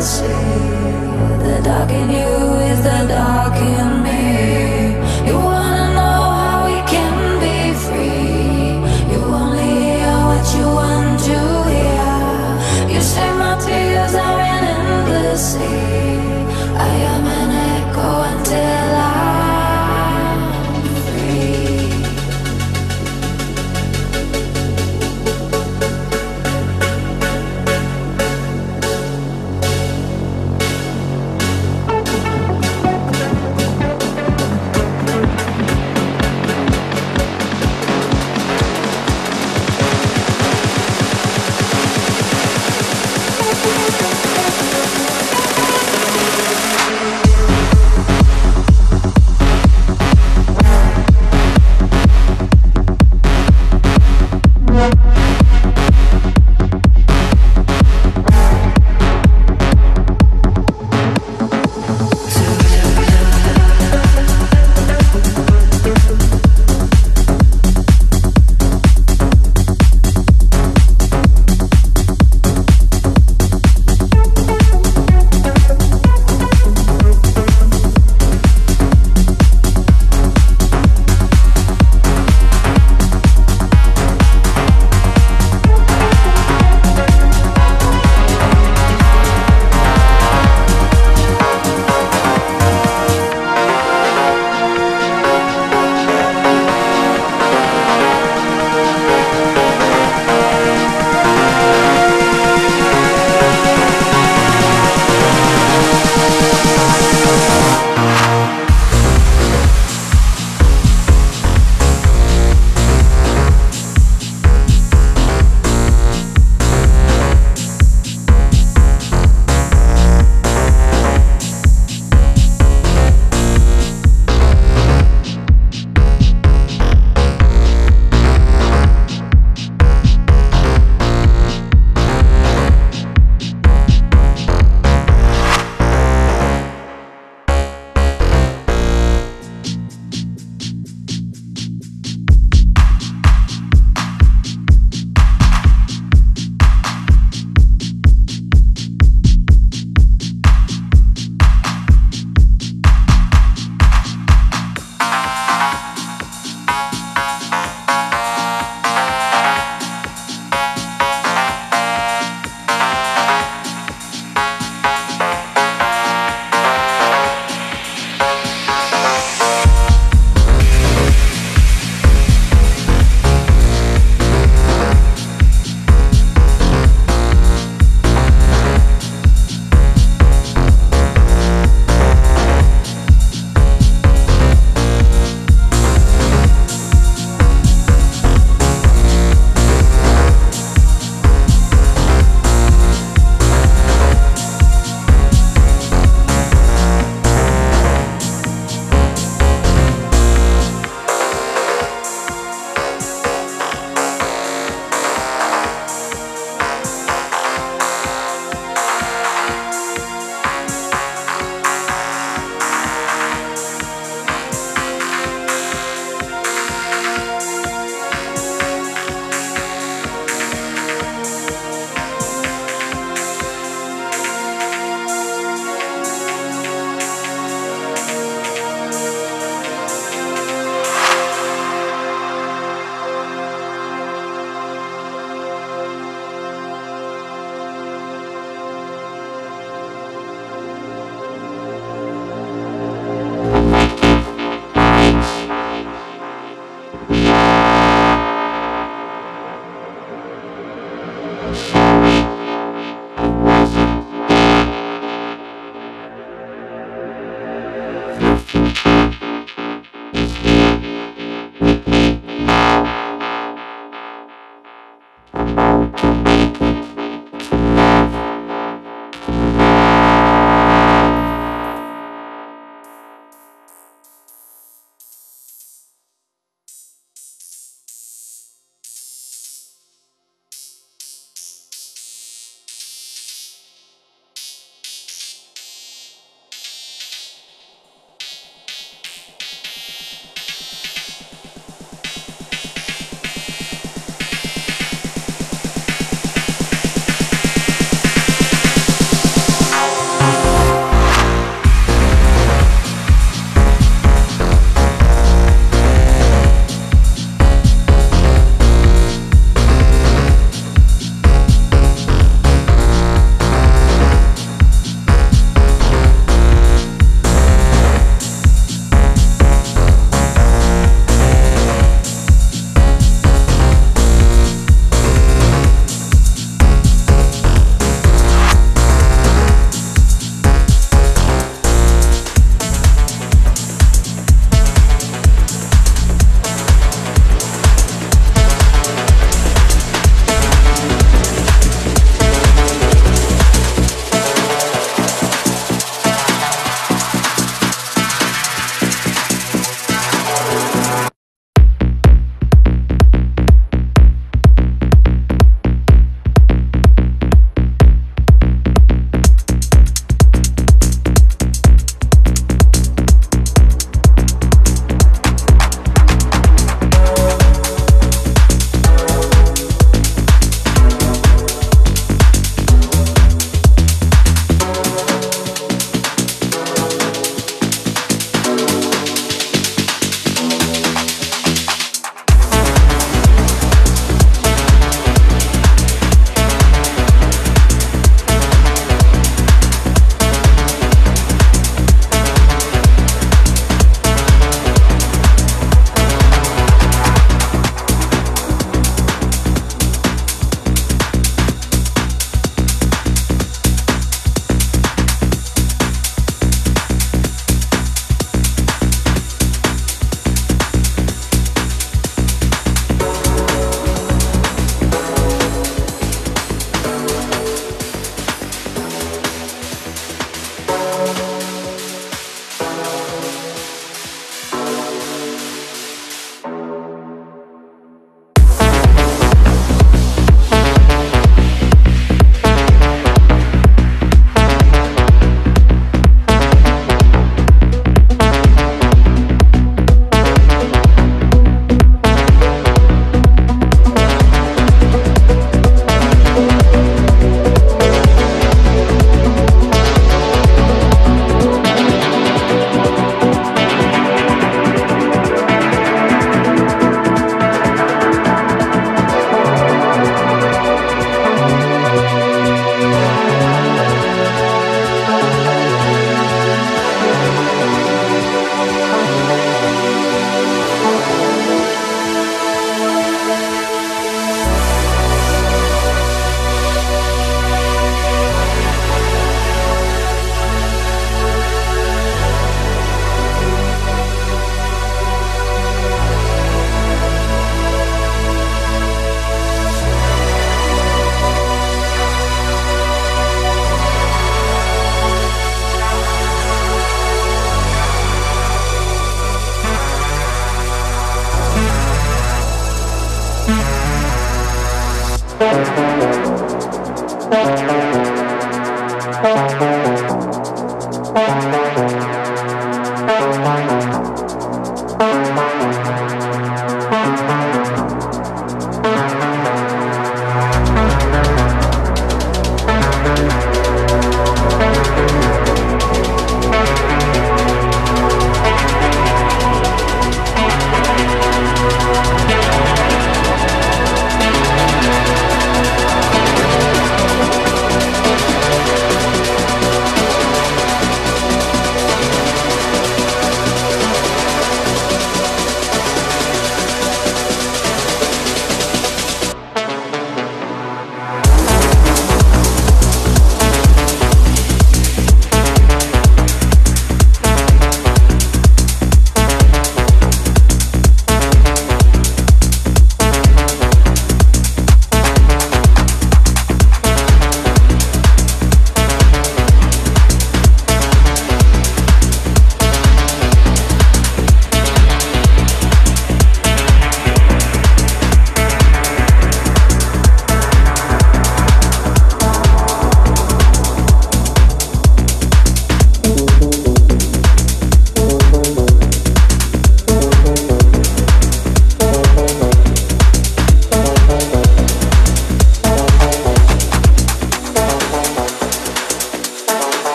say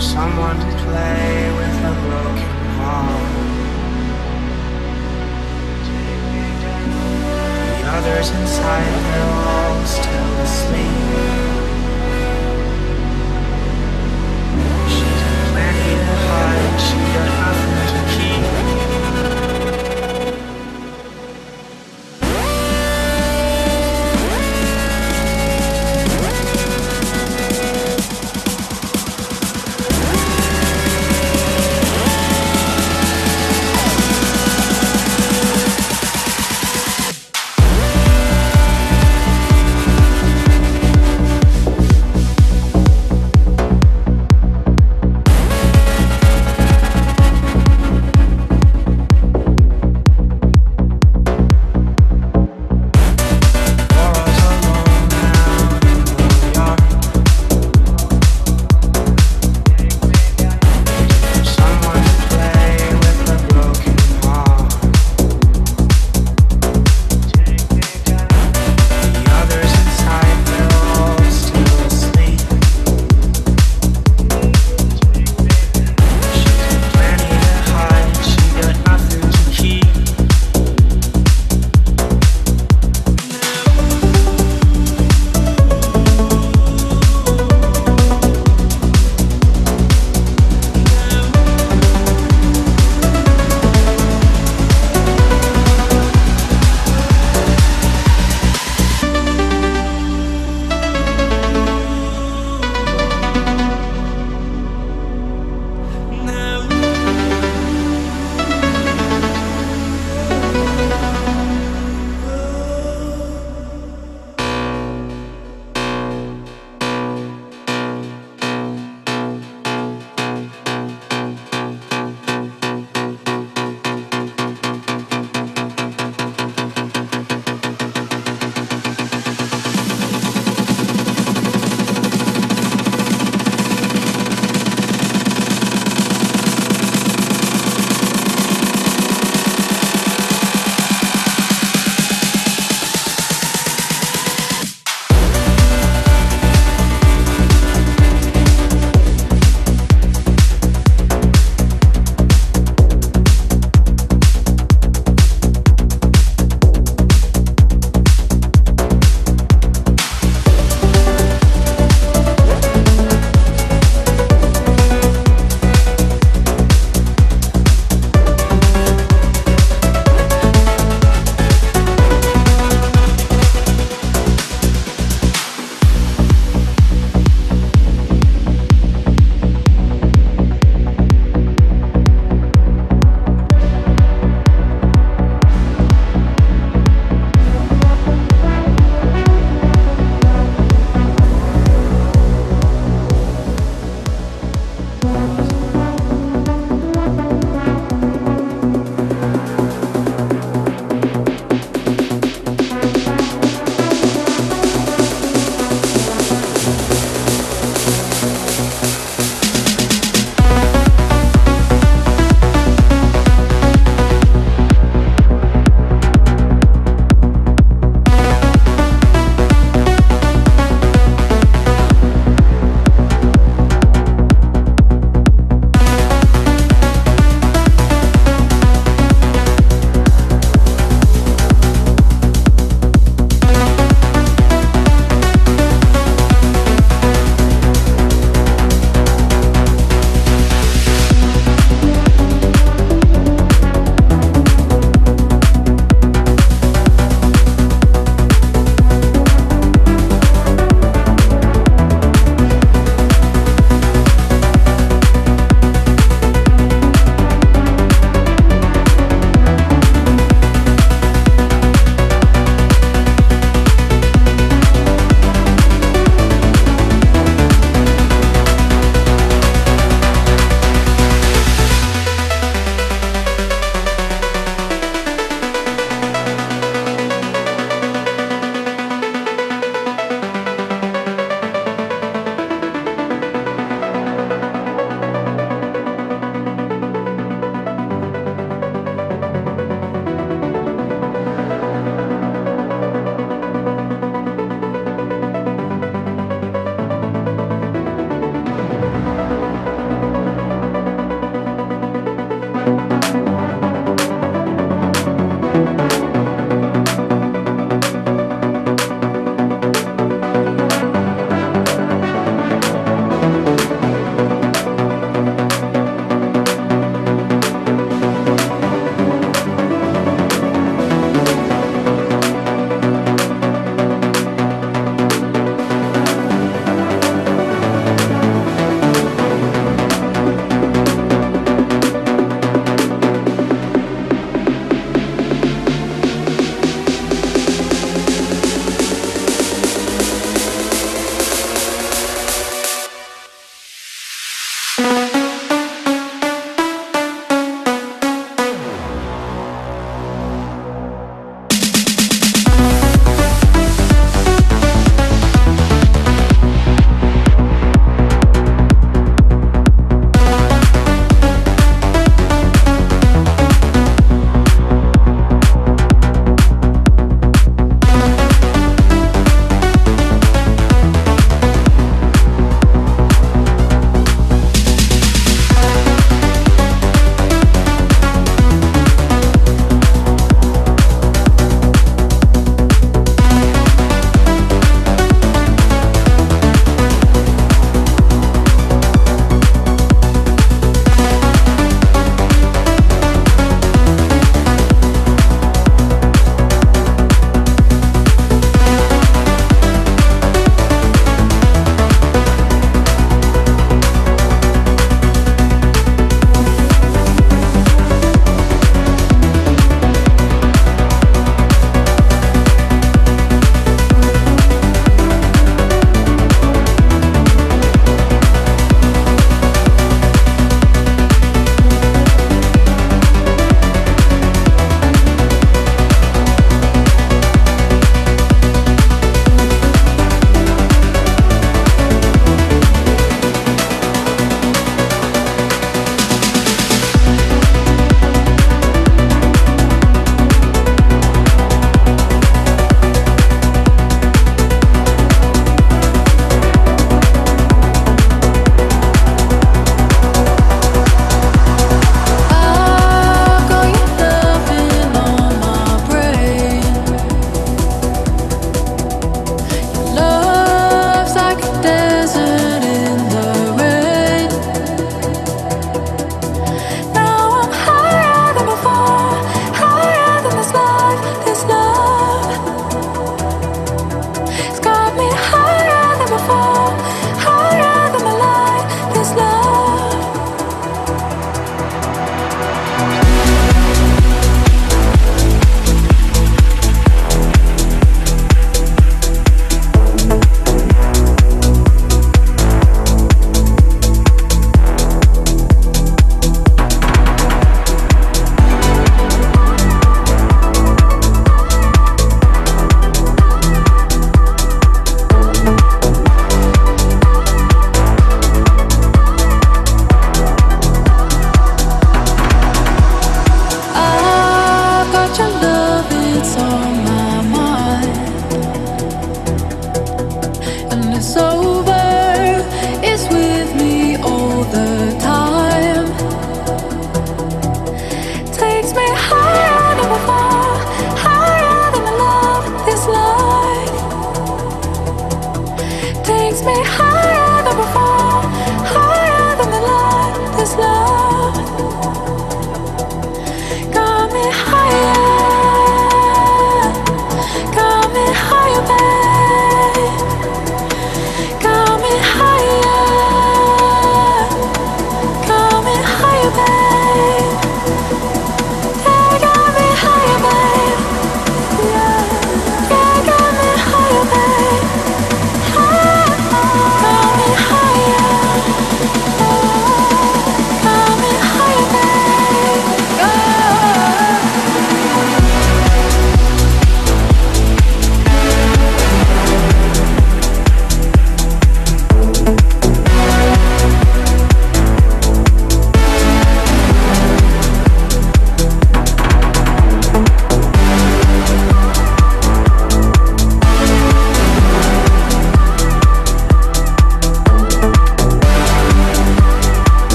someone to play with a broken heart. The others inside their walls still asleep.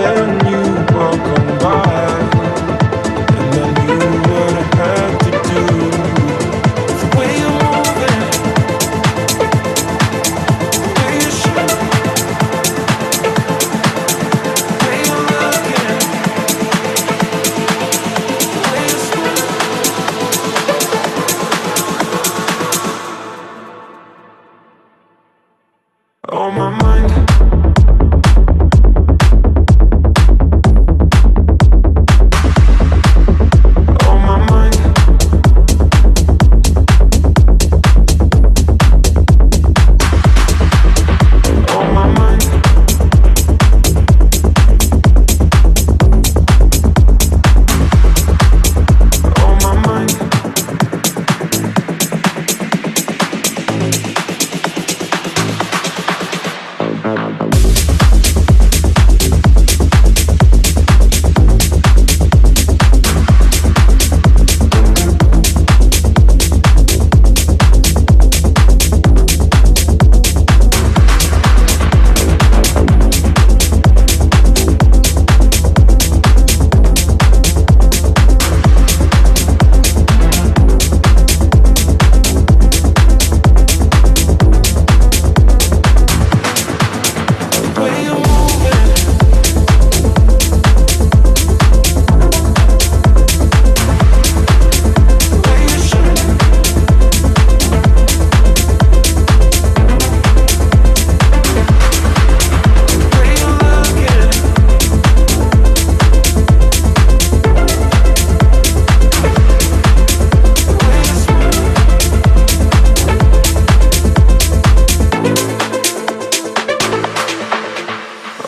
then you won't come back.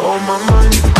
on my mind.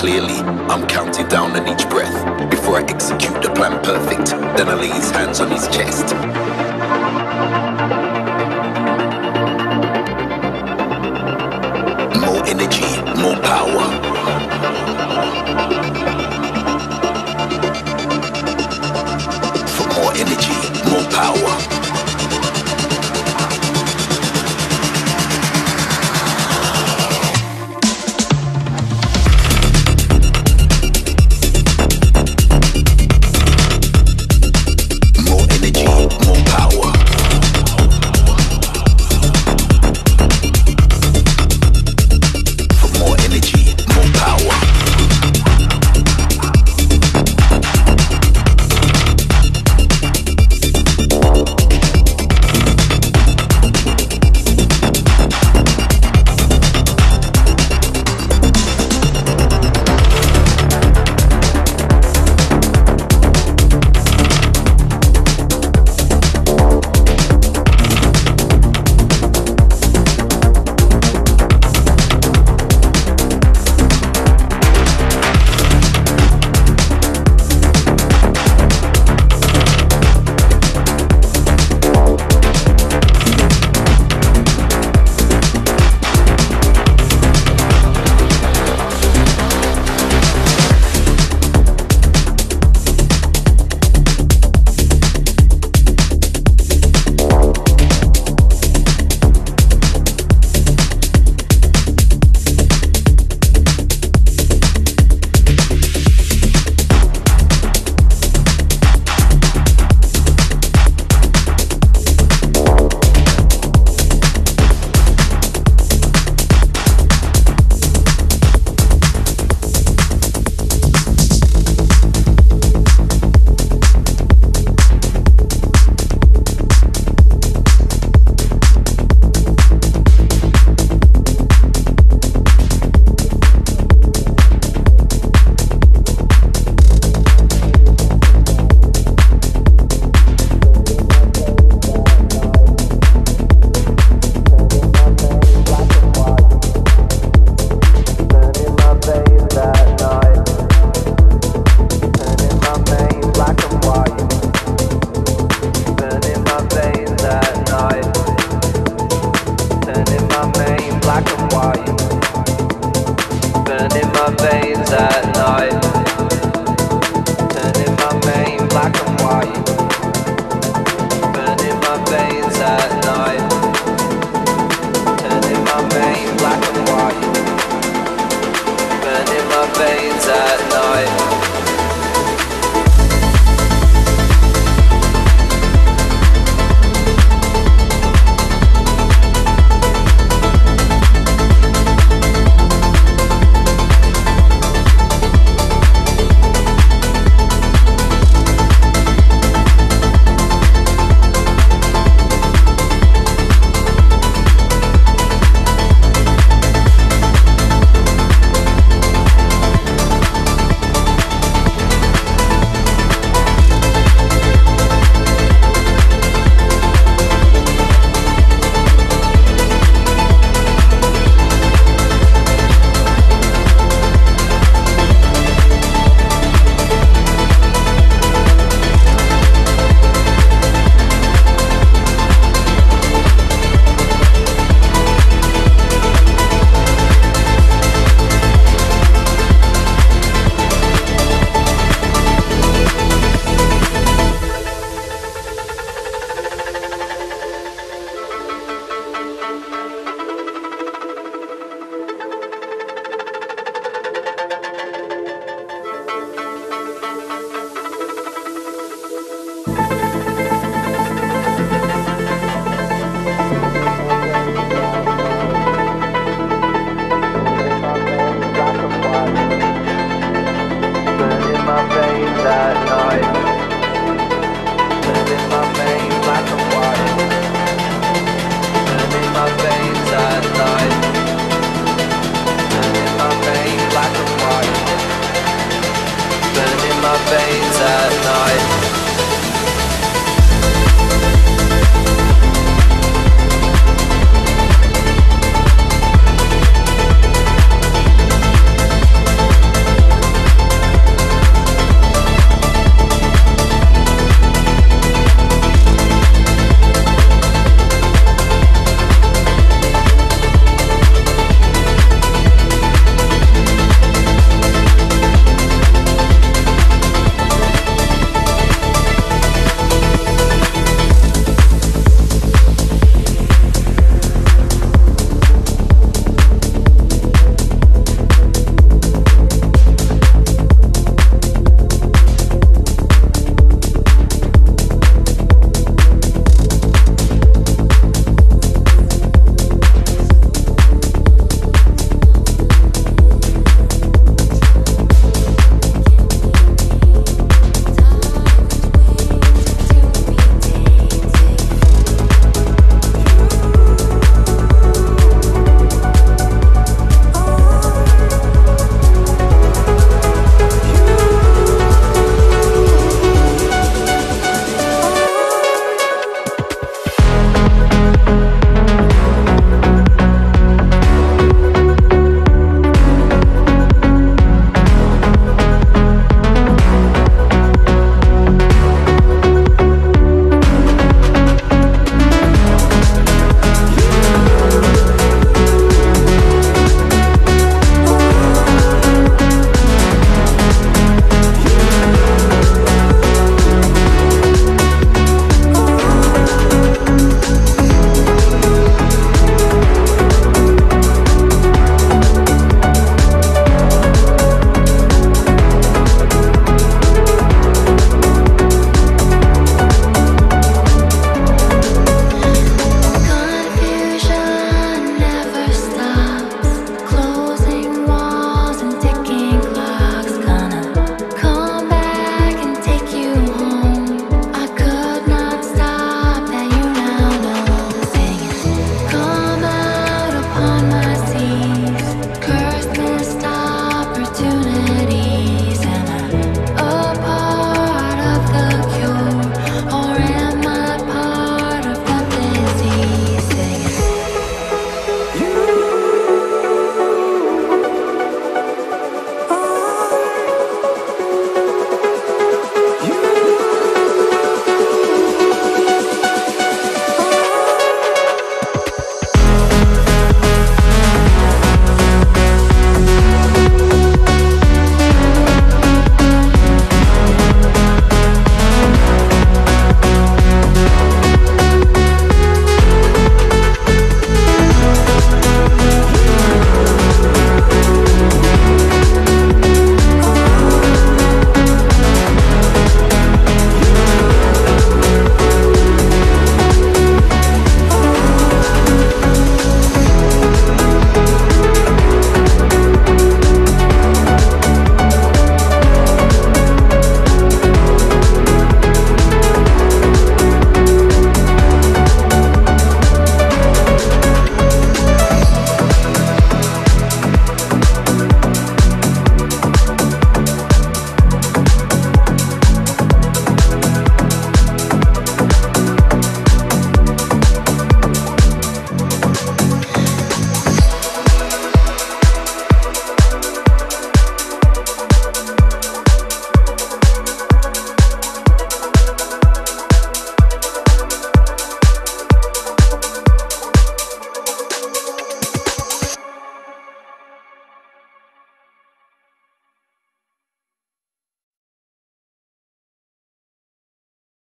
clearly. I'm counting down on each breath before I execute the plan perfect. Then I lay his hands on his chest.